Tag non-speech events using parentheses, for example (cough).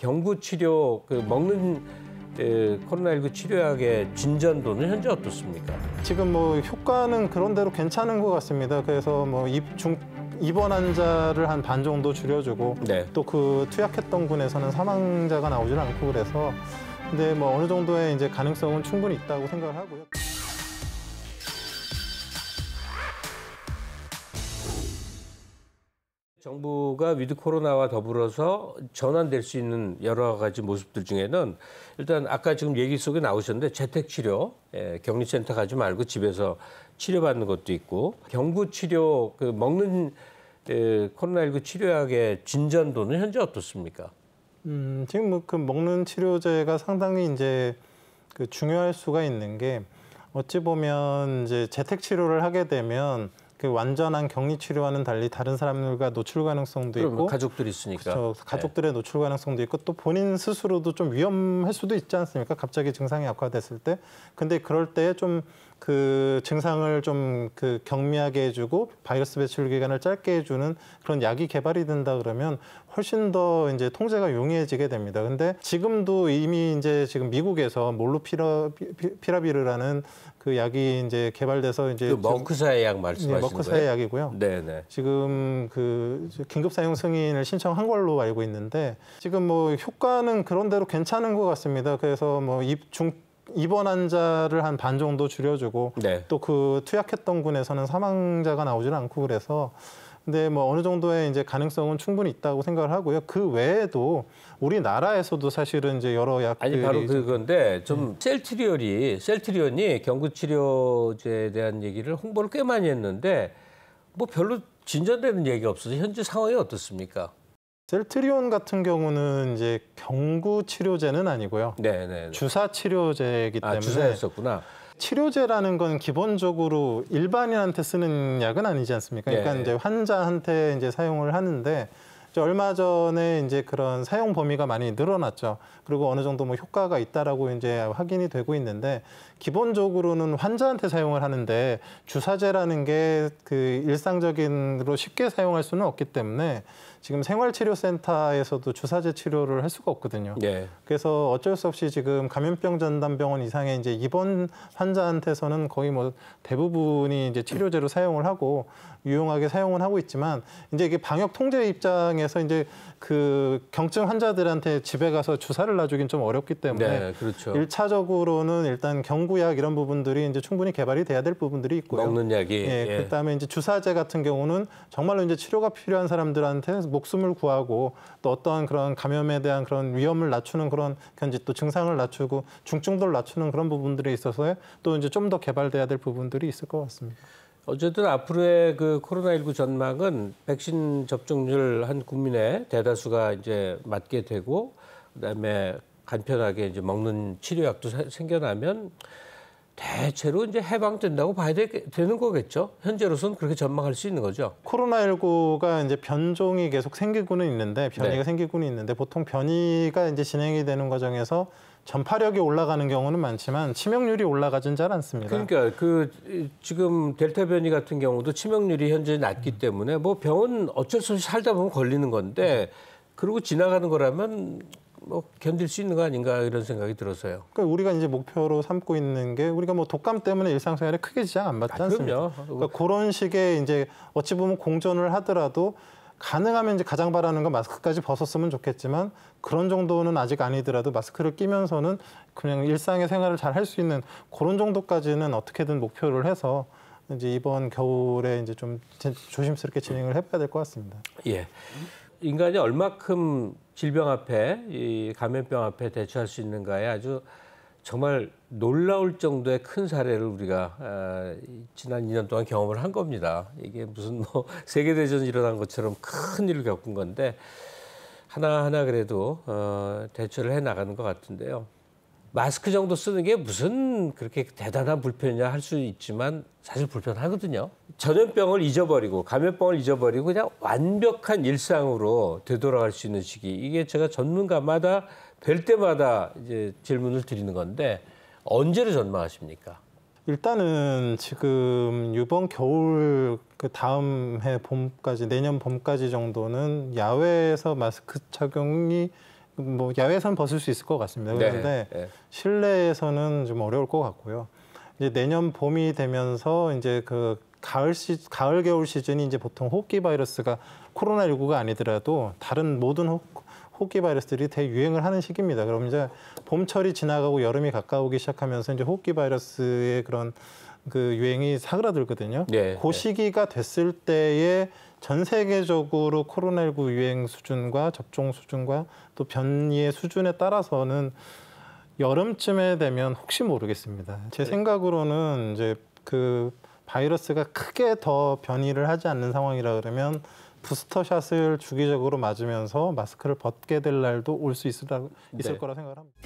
경구 치료 그 먹는 그 코로나19 치료약의 진전도는 현재 어떻습니까? 지금 뭐 효과는 그런대로 괜찮은 것 같습니다. 그래서 뭐 입중 입원 환자를 한 반 정도 줄여주고 네. 또그 투약했던 군에서는 사망자가 나오질 않고 그래서 근데 뭐 어느 정도의 이제 가능성은 충분히 있다고 생각을 하고요. 정부가 with 코로나와 더불어서 전환될 수 있는 여러 가지 모습들 중에는 일단 아까 지금 얘기 속에 나오셨는데 재택 치료, 예, 격리센터 가지 말고 집에서 치료받는 것도 있고 경구 치료 그 먹는 예, 코로나19 치료약의 진전도는 현재 어떻습니까? 음, 지금 뭐 그 먹는 치료제가 상당히 이제 그 중요할 수가 있는 게 어찌 보면 이제 재택 치료를 하게 되면 그 완전한 격리 치료와는 달리 다른 사람들과 노출 가능성도 있고 가족들이 있으니까. 그렇죠. 가족들의 노출 가능성도 있고 또 본인 스스로도 좀 위험할 수도 있지 않습니까? 갑자기 증상이 악화됐을 때. 근데 그럴 때 좀 그 증상을 좀 그 경미하게 해주고 바이러스 배출 기간을 짧게 해주는 그런 약이 개발이 된다 그러면 훨씬 더 이제 통제가 용이해지게 됩니다. 근데 지금도 이미 이제 지금 미국에서 몰루피라비르라는 그 약이 이제 개발돼서 이제 그 머크사의 약 말씀하시는 네, 머크사의 거예요? 약이고요. 네네. 지금 그 긴급 사용 승인을 신청한 걸로 알고 있는데 지금 뭐 효과는 그런대로 괜찮은 것 같습니다. 그래서 뭐 입중 입원 환자를 한 반 정도 줄여주고 네. 또그 투약했던 군에서는 사망자가 나오질 않고 그래서 근데 뭐 어느 정도의 이제 가능성은 충분히 있다고 생각을 하고요. 그 외에도 우리나라에서도 사실은 이제 여러 약들이 아니 바로 그건데 좀 셀트리온이 셀트리온이 경구 치료제에 대한 얘기를 홍보를 꽤 많이 했는데 뭐 별로 진전되는 얘기가 없어서 현재 상황이 어떻습니까? 셀트리온 같은 경우는 이제 경구 치료제는 아니고요. 네네. 주사 치료제이기 때문에 아 주사였었구나. 치료제라는 건 기본적으로 일반인한테 쓰는 약은 아니지 않습니까? 그러니까 네. 이제 환자한테 이제 사용을 하는데 얼마 전에 이제 그런 사용 범위가 많이 늘어났죠. 그리고 어느 정도 뭐 효과가 있다라고 이제 확인이 되고 있는데 기본적으로는 환자한테 사용을 하는데 주사제라는 게 그 일상적인으로 쉽게 사용할 수는 없기 때문에 지금 생활치료센터에서도 주사제 치료를 할 수가 없거든요. 네. 그래서 어쩔 수 없이 지금 감염병 전담병원 이상의 이제 입원 환자한테서는 거의 뭐 대부분이 이제 치료제로 사용을 하고 유용하게 사용을 하고 있지만 이제 이게 방역 통제 입장에 서 이제 그 경증 환자들한테 집에 가서 주사를 놔주긴 좀 어렵기 때문에 네, 그렇죠. 일차적으로는 일단 경구약 이런 부분들이 이제 충분히 개발이 돼야 될 부분들이 있고요. 먹는 약이. 예, 예. 그다음에 이제 주사제 같은 경우는 정말로 이제 치료가 필요한 사람들한테 목숨을 구하고 또 어떠한 그런 감염에 대한 그런 위험을 낮추는 그런 견지 또 증상을 낮추고 중증도를 낮추는 그런 부분들에 있어서 또 이제 좀 더 개발돼야 될 부분들이 있을 것 같습니다. 어쨌든 앞으로의 그 코로나19 전망은 백신 접종률 한 국민의 대다수가 이제 맞게 되고 그다음에 간편하게 이제 먹는 치료약도 사- 생겨나면 대체로 이제 해방된다고 봐야 되, 는 거겠죠. 현재로서는 그렇게 전망할 수 있는 거죠. 코로나19가 이제 변종이 계속 생기고는 있는데 변이가 네. 생기고는 있는데 보통 변이가 이제 진행이 되는 과정에서 전파력이 올라가는 경우는 많지만 치명률이 올라가진 잘 않습니다. 그러니까 그 이- 지금 델타 변이 같은 경우도 치명률이 현재 낮기 때문에 뭐 병은 어쩔 수 없이 살다 보면 걸리는 건데 그러고 지나가는 거라면 뭐 견딜 수 있는 거 아닌가 이런 생각이 들어서요. 그러니까 우리가 이제 목표로 삼고 있는 게 우리가 뭐 독감 때문에 일상생활에 크게 지장 안 받지 아, 않습니까? 그럼요. 그러니까 그런 식의 이제 어찌 보면 공존을 하더라도 가능하면 이제 가장 바라는 건 마스크까지 벗었으면 좋겠지만 그런 정도는 아직 아니더라도 마스크를 끼면서는 그냥 일상의 생활을 잘 할 수 있는 그런 정도까지는 어떻게든 목표를 해서 이제 이번 겨울에 이제 좀 진- 조심스럽게 진행을 해봐야 될 것 같습니다. 예. 인간이 얼마큼 질병 앞에 이 감염병 앞에 대처할 수 있는가에 아주 정말 놀라울 정도의 큰 사례를 우리가 아, 이 지난 2년 동안 경험을 한 겁니다. 이게 무슨 뭐 (laughs) 세계 대전이 일어난 것처럼 큰 일을 겪은 건데 하나 하나 그래도 어, 대처를 해 나가는 것 같은데요. 마스크 정도 쓰는 게 무슨 그렇게 대단한 불편이냐 할 수 있지만 사실 불편하거든요. 전염병을 잊어버리고 감염병을 잊어버리고 그냥 완벽한 일상으로 되돌아갈 수 있는 시기. 이게 제가 전문가마다 뵐 때마다 이제 질문을 드리는 건데 언제를 전망하십니까? 일단은 지금 이번 겨울 그 다음 해 봄까지 내년 봄까지 정도는 야외에서 마스크 착용이 뭐 야외에서는 벗을 수 있을 것 같습니다. 네, 그런데 네. 실내에서는 좀 어려울 것 같고요. 이제 내년 봄이 되면서 이제 그 가을 시 가을 겨울 시즌이 이제 보통 호흡기 바이러스가 코로나 19가 아니더라도 다른 모든 호, 호흡기 바이러스들이 대유행을 하는 시기입니다. 그럼 이제 봄철이 지나가고 여름이 가까우기 시작하면서 이제 호흡기 바이러스의 그런 그 유행이 사그라들거든요. 네, 그 네. 시기가 됐을 때에 전 세계적으로 코로나19 유행 수준과 접종 수준과 또 변이의 수준에 따라서는 여름쯤에 되면 혹시 모르겠습니다. 제 생각으로는 이제 그 바이러스가 크게 더 변이를 하지 않는 상황이라 그러면 부스터샷을 주기적으로 맞으면서 마스크를 벗게 될 날도 올 수 있을, 있을 네. 거라 생각을 합니다.